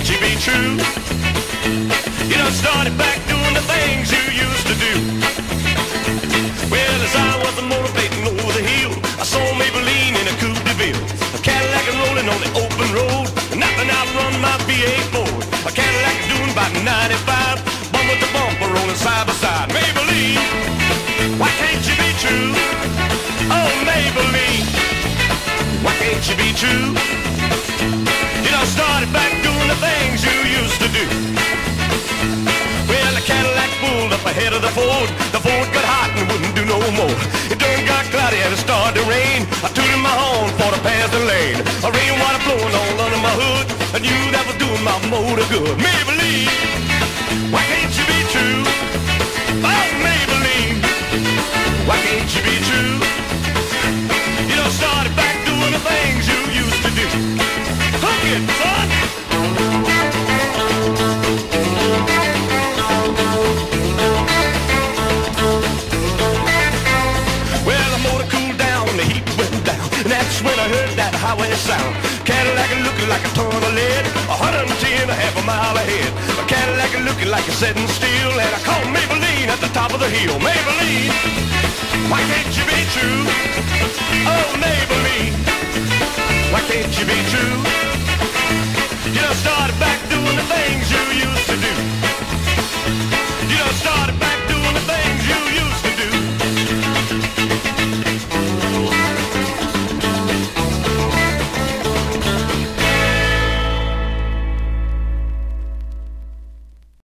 can't you be true? You done started back doing the things you used to do. Well, as I was motivating over the hill, I saw Maybellene in a Coupe de Ville. A Cadillac rolling on the open road, nothing outrun my V8 Ford. A Cadillac doing about 95, bumper to bumper rolling side by side. Maybellene, why can't you be true? Oh, Maybellene, why can't you be true? You done started back doing the things you used to do. Well, the Cadillac pulled up ahead of the Ford. The Ford got hot and wouldn't do no more. It done got cloudy and it started to rain. I tooted my horn for to pass the lane. A rainwater flowing all under my hood. I knew that was doing my motor good. Maybellene, why can't you be true? Oh, Maybellene, why can't you be true? You done started back doing the things you used to do. Hook it, down, when I heard that highway sound. Cadillac looking like a ton of lead, 110 a half a mile ahead. A Cadillac looking like a setting still, and I called Maybellene at the top of the hill. Maybellene, why can't you be true? Oh,